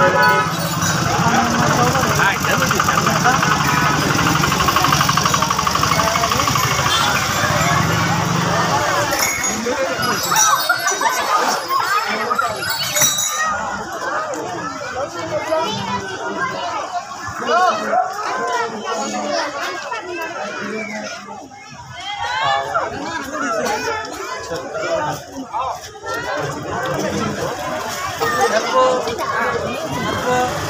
Bye-bye. 直播。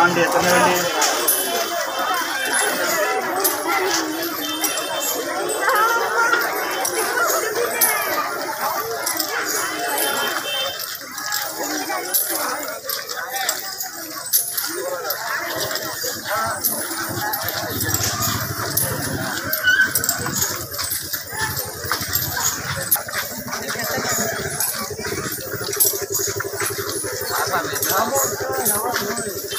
ஆண்டு எத்தனை வேண்டி par